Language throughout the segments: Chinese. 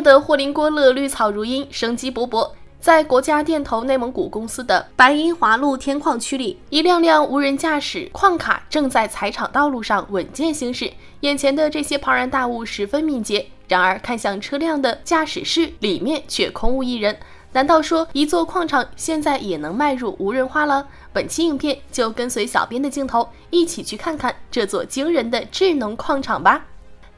的霍林郭勒绿草如茵，生机勃勃。在国家电投内蒙古公司的白银华路天矿区里，一辆辆无人驾驶矿卡正在采场道路上稳健行驶。眼前的这些庞然大物十分敏捷，然而看向车辆的驾驶室里面却空无一人。难道说一座矿场现在也能迈入无人化了？本期影片就跟随小编的镜头，一起去看看这座惊人的智能矿场吧。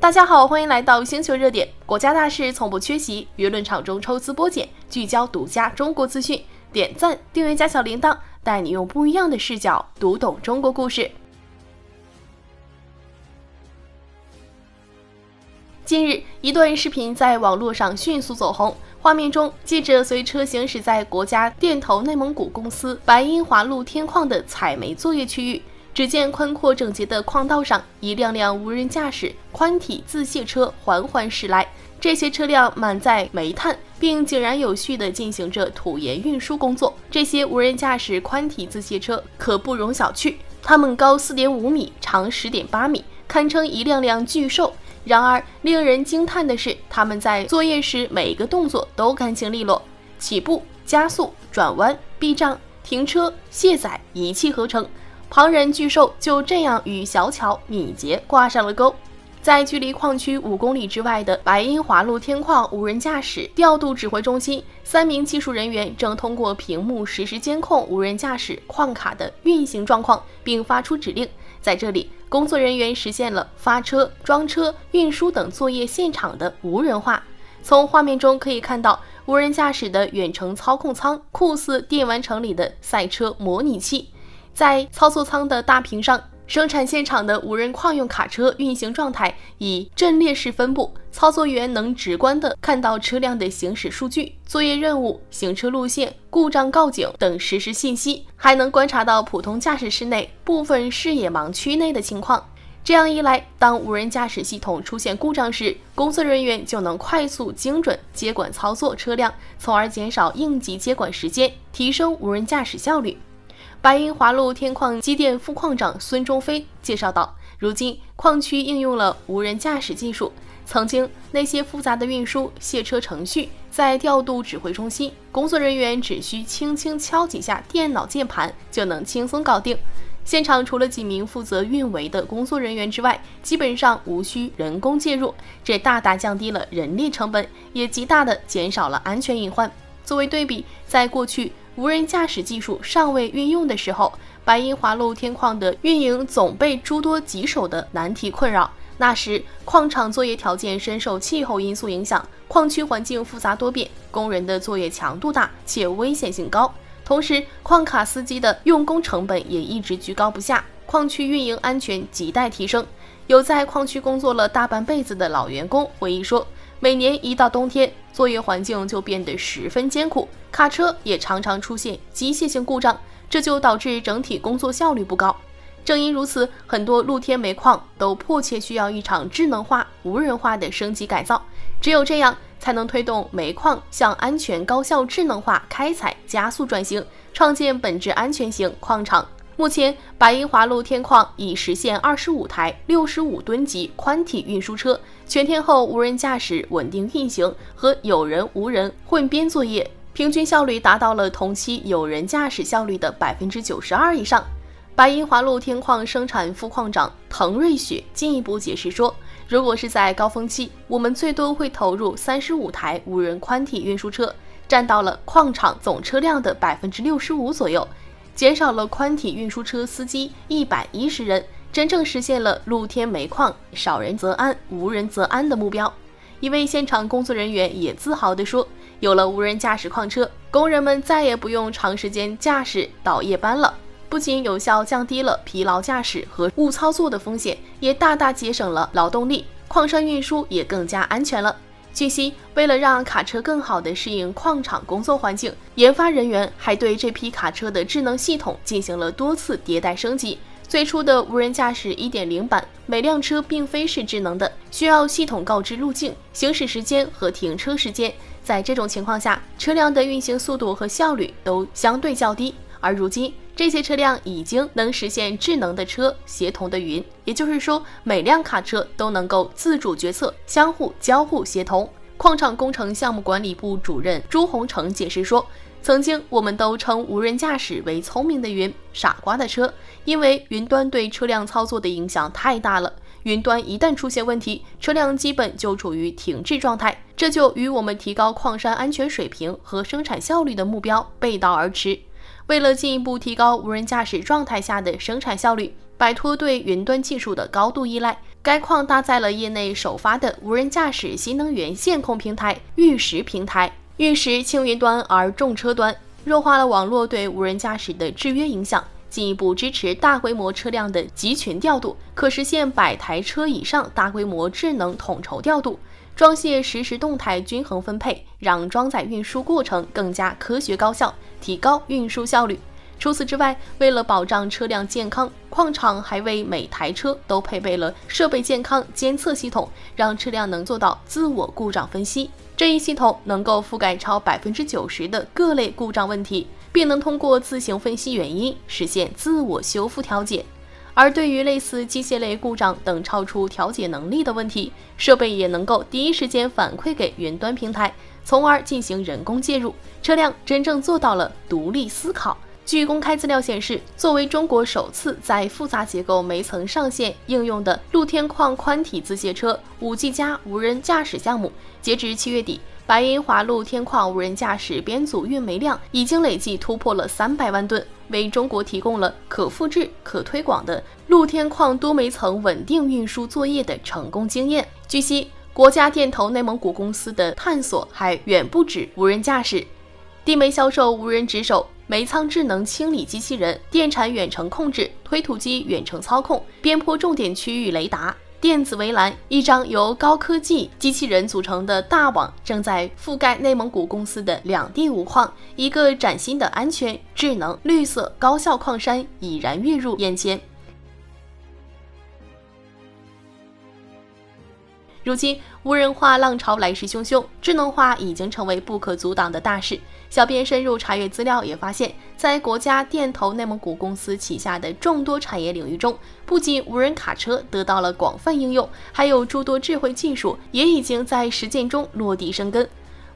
大家好，欢迎来到星球热点。国家大事从不缺席，舆论场中抽丝剥茧，聚焦独家中国资讯。点赞、订阅加小铃铛，带你用不一样的视角读懂中国故事。近日，一段视频在网络上迅速走红。画面中，记者随车行驶在国家电投内蒙古公司白银华路天矿的采煤作业区域。只见宽阔整洁的矿道上，一辆辆无人驾驶宽体自卸车缓缓驶来。这些车辆满载煤炭，并井然有序地进行着土岩运输工作。这些无人驾驶宽体自卸车可不容小觑，它们高四点五米，长十点八米，堪称一辆辆巨兽。然而，令人惊叹的是，他们在作业时每个动作都干净利落，起步、加速、转弯、避障、停车、卸载，一气呵成。庞然巨兽就这样与小巧敏捷挂上了钩。在距离矿区五公里之外的白银华路天矿无人驾驶调度指挥中心，三名技术人员正通过屏幕实时监控无人驾驶矿卡的运行状况，并发出指令。在这里，工作人员实现了发车、装车、运输等作业现场的无人化。从画面中可以看到，无人驾驶的远程操控舱酷似电玩城里的赛车模拟器。在操作舱的大屏上，生产现场的无人矿用卡车运行状态以阵列式分布，操作员能直观地看到车辆的行驶数据、作业任务、行车路线、故障告警等实时信息，还能观察到普通驾驶室内部分视野盲区内的情况。这样一来，当无人驾驶系统出现故障时，工作人员就能快速精准接管操作车辆，从而减少应急接管时间，提升无人驾驶效率。白银华路天矿机电副矿长孙忠飞介绍道：“如今矿区应用了无人驾驶技术，曾经那些复杂的运输卸车程序，在调度指挥中心，工作人员只需轻轻敲几下电脑键盘就能轻松搞定。现场除了几名负责运维的工作人员之外，基本上无需人工介入，这大大降低了人力成本，也极大的减少了安全隐患。作为对比，在过去。”无人驾驶技术尚未运用的时候，白银华路天矿的运营总被诸多棘手的难题困扰。那时，矿场作业条件深受气候因素影响，矿区环境复杂多变，工人的作业强度大且危险性高。同时，矿卡司机的用工成本也一直居高不下，矿区运营安全亟待提升。有在矿区工作了大半辈子的老员工回忆说。每年一到冬天，作业环境就变得十分艰苦，卡车也常常出现机械性故障，这就导致整体工作效率不高。正因如此，很多露天煤矿都迫切需要一场智能化、无人化的升级改造，只有这样，才能推动煤矿向安全、高效、智能化开采加速转型，创建本质安全型矿场。目前，白银华路天矿已实现二十五台六十五吨级宽体运输车全天候无人驾驶稳定运行和有人无人混编作业，平均效率达到了同期有人驾驶效率的百分之九十二以上。白银华路天矿生产副矿长滕瑞雪进一步解释说，如果是在高峰期，我们最多会投入三十五台无人宽体运输车，占到了矿场总车辆的百分之六十五左右。减少了宽体运输车司机一百一十人，真正实现了露天煤矿少人则安，无人则安的目标。一位现场工作人员也自豪地说：“有了无人驾驶矿车，工人们再也不用长时间驾驶倒夜班了，不仅有效降低了疲劳驾驶和误操作的风险，也大大节省了劳动力，矿山运输也更加安全了。”据悉，为了让卡车更好地适应矿场工作环境，研发人员还对这批卡车的智能系统进行了多次迭代升级。最初的无人驾驶1.0版，每辆车并非是智能的，需要系统告知路径、行驶时间和停车时间。在这种情况下，车辆的运行速度和效率都相对较低。而如今，这些车辆已经能实现智能的车协同的云，也就是说，每辆卡车都能够自主决策、相互交互协同。矿场工程项目管理部主任朱洪成解释说：“曾经我们都称无人驾驶为聪明的云，傻瓜的车，因为云端对车辆操作的影响太大了。云端一旦出现问题，车辆基本就处于停滞状态，这就与我们提高矿山安全水平和生产效率的目标背道而驰。为了进一步提高无人驾驶状态下的生产效率，摆脱对云端技术的高度依赖。”该矿搭载了业内首发的无人驾驶新能源线控平台“玉石平台”。玉石轻云端而重车端，弱化了网络对无人驾驶的制约影响，进一步支持大规模车辆的集群调度，可实现百台车以上大规模智能统筹调度，装卸实时动态均衡分配，让装载运输过程更加科学高效，提高运输效率。除此之外，为了保障车辆健康，矿场还为每台车都配备了设备健康监测系统，让车辆能做到自我故障分析。这一系统能够覆盖超百分之九十的各类故障问题，并能通过自行分析原因，实现自我修复调节。而对于类似机械类故障等超出调节能力的问题，设备也能够第一时间反馈给云端平台，从而进行人工介入，车辆真正做到了独立思考。据公开资料显示，作为中国首次在复杂结构煤层上线应用的露天矿宽体自卸车五 G 加无人驾驶项目，截至七月底，白银华露天矿无人驾驶编组运煤量已经累计突破了三百万吨，为中国提供了可复制、可推广的露天矿多煤层稳定运输作业的成功经验。据悉，国家电投内蒙古公司的探索还远不止无人驾驶，地煤销售无人值守。煤仓智能清理机器人、电铲远程控制、推土机远程操控、边坡重点区域雷达、电子围栏，一张由高科技机器人组成的大网正在覆盖内蒙古公司的两地五矿，一个崭新的安全、智能、绿色、高效矿山已然跃入眼前。如今，无人化浪潮来势汹汹，智能化已经成为不可阻挡的大势。小编深入查阅资料，也发现，在国家电投内蒙古公司旗下的众多产业领域中，不仅无人卡车得到了广泛应用，还有诸多智慧技术也已经在实践中落地生根。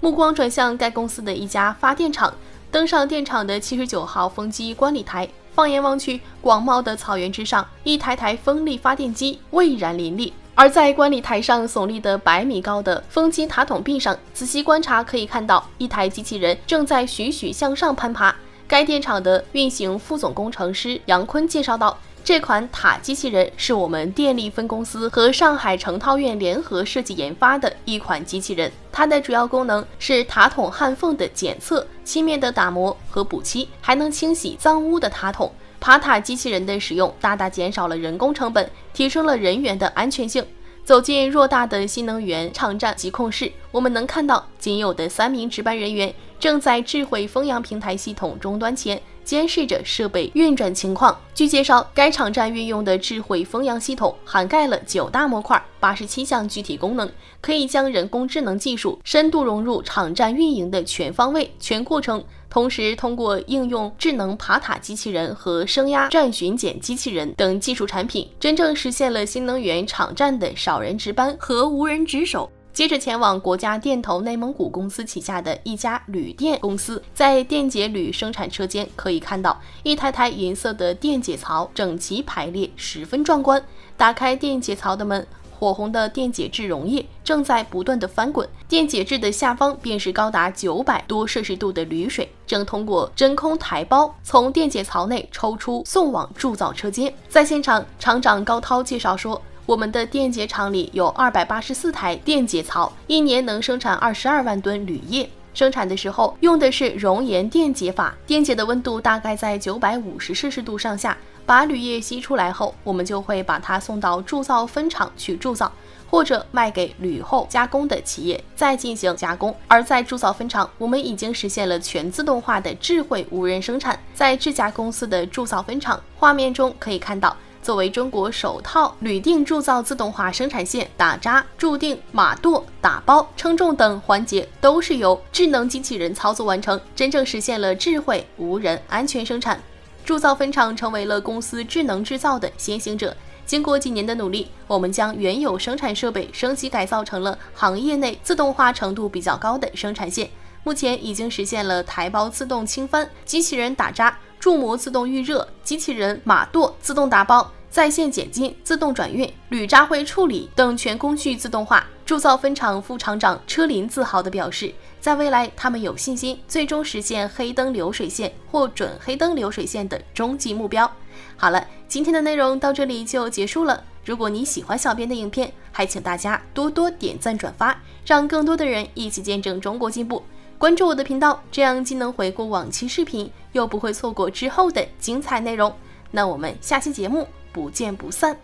目光转向该公司的一家发电厂，登上电厂的七十九号风机观礼台，放眼望去，广袤的草原之上，一台台风力发电机蔚然林立。而在观礼台上耸立的百米高的风机塔筒壁上，仔细观察可以看到一台机器人正在徐徐向上攀爬。该电厂的运行副总工程师杨坤介绍道：“这款塔机器人是我们电力分公司和上海成套院联合设计研发的一款机器人。它的主要功能是塔筒焊缝的检测、漆面的打磨和补漆，还能清洗脏污的塔筒。”爬塔机器人的使用大大减少了人工成本，提升了人员的安全性。走进偌大的新能源场站及控室，我们能看到仅有的三名值班人员正在智慧风扬平台系统终端前监视着设备运转情况。据介绍，该场站运用的智慧风扬系统涵盖了九大模块、八十七项具体功能，可以将人工智能技术深度融入场站运营的全方位、全过程。同时，通过应用智能爬塔机器人和升压站巡检机器人等技术产品，真正实现了新能源场站的少人值班和无人值守。接着前往国家电投内蒙古公司旗下的一家铝电公司，在电解铝生产车间可以看到一台台银色的电解槽整齐排列，十分壮观。打开电解槽的门。火红的电解质溶液正在不断的翻滚，电解质的下方便是高达九百多摄氏度的铝水，正通过真空台包从电解槽内抽出，送往铸造车间。在现场，厂长高涛介绍说，我们的电解厂里有二百八十四台电解槽，一年能生产二十二万吨铝液。生产的时候用的是熔岩电解法，电解的温度大概在九百五十摄氏度上下。把铝液吸出来后，我们就会把它送到铸造分厂去铸造，或者卖给铝后加工的企业再进行加工。而在铸造分厂，我们已经实现了全自动化的智慧无人生产。在这家公司的铸造分厂，画面中可以看到，作为中国首套铝锭铸造自动化生产线，打扎、铸锭、码垛、打包、称重等环节都是由智能机器人操作完成，真正实现了智慧无人安全生产。铸造分厂成为了公司智能制造的先行者，经过几年的努力，我们将原有生产设备升级改造成了行业内自动化程度比较高的生产线。目前已经实现了台包自动清翻、机器人打渣、铸模自动预热、机器人码垛自动打包、在线检金、自动转运、铝渣灰处理等全工序自动化。铸造分厂副厂长车林自豪地表示，在未来，他们有信心最终实现黑灯流水线或准黑灯流水线的终极目标。好了，今天的内容到这里就结束了。如果你喜欢小编的影片，还请大家多多点赞转发，让更多的人一起见证中国进步。关注我的频道，这样既能回顾往期视频，又不会错过之后的精彩内容。那我们下期节目不见不散。